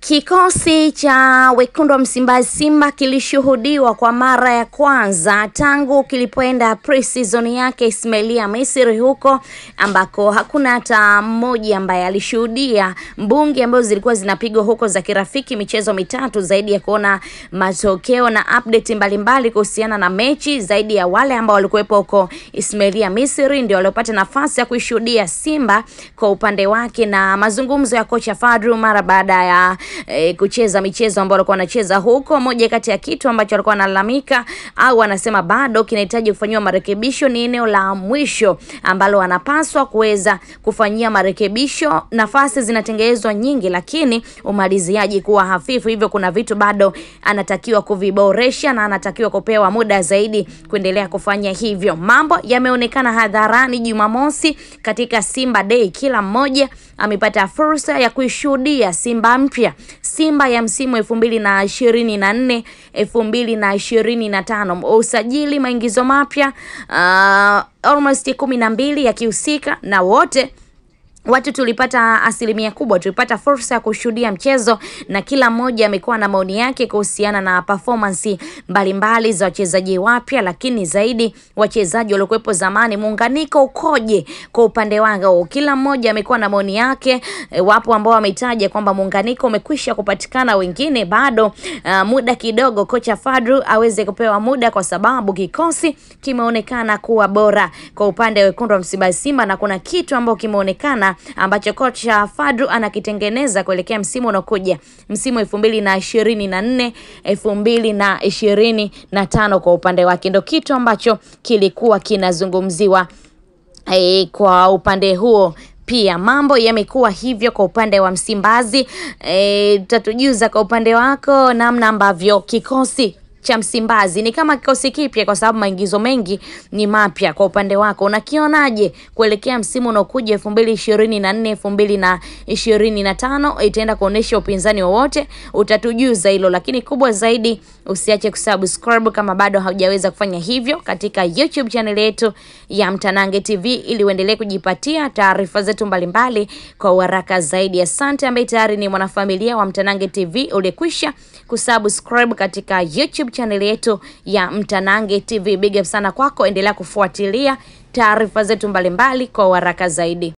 Kikosi cha wekundu wa Msimbazi Simba kilishuhudiwa kwa mara ya kwanza tangu kilipoenda pre-season yake Ismailia Misri huko ambako hakuna hata mmoja ambaye alishuhudia mbungi ambazo zilikuwa zinapigwa huko za kirafiki, michezo mitatu zaidi ya kuona matokeo na update mbalimbali kuhusiana na mechi. Zaidi ya wale ambao walikuwepo huko Ismailia Misri ndio waliopata nafasi ya kuishuhudia Simba kwa upande wake, na mazungumzo ya kocha Fadru mara baada ya e, kucheza michezo ambayo walikuwa anacheza huko. Moja kati ya kitu ambacho walikuwa wanalalamika au anasema bado kinahitaji kufanyiwa marekebisho ni eneo la mwisho ambalo wanapaswa kuweza kufanyia marekebisho. Nafasi zinatengenezwa nyingi, lakini umaliziaji kuwa hafifu, hivyo kuna vitu bado anatakiwa kuviboresha na anatakiwa kupewa muda zaidi kuendelea kufanya hivyo. Mambo yameonekana hadharani Jumamosi katika Simba Day, kila mmoja amepata fursa ya kuishuhudia Simba mpya, Simba ya msimu elfu mbili na ishirini na nne elfu mbili na ishirini na tano. Usajili maingizo mapya uh, almost kumi na mbili yakihusika na wote watu tulipata asilimia kubwa, tulipata fursa ya kushuhudia mchezo na kila mmoja amekuwa na maoni yake kuhusiana na performance mbalimbali za wachezaji wapya, lakini zaidi wachezaji waliokuwepo zamani, muunganiko ukoje kwa upande wao? Kila mmoja amekuwa na maoni yake. E, wapo ambao wametaja kwamba muunganiko umekwisha kupatikana, wengine bado uh, muda kidogo kocha Fadru aweze kupewa muda, kwa sababu kikosi kimeonekana kuwa bora kwa upande wa wekundu wa Msimbazi Simba, na kuna kitu ambacho kimeonekana ambacho kocha Fadru anakitengeneza kuelekea msimu unaokuja, msimu elfu mbili na ishirini na nne elfu mbili na ishirini na tano kwa upande wake, ndo kitu ambacho kilikuwa kinazungumziwa e, kwa upande huo. Pia mambo yamekuwa hivyo kwa upande wa Msimbazi. E, tutajuza kwa upande wako namna ambavyo kikosi cha Msimbazi ni kama kikosi kipya, kwa sababu maingizo mengi ni mapya. Kwa upande wako unakionaje kuelekea msimu unaokuja elfu mbili ishirini na nne elfu mbili na ishirini na tano itaenda kuonesha upinzani wowote? Utatujuza hilo, lakini kubwa zaidi usiache kusubscribe kama bado haujaweza kufanya hivyo katika YouTube channel yetu ya Mtanange TV ili uendelee kujipatia taarifa zetu mbalimbali kwa uharaka zaidi. Asante ambaye tayari ni mwanafamilia wa Mtanange TV uliyekwisha kusubscribe katika YouTube channel yetu ya Mtanange TV. Big up sana kwako, endelea kufuatilia taarifa zetu mbalimbali kwa uharaka zaidi.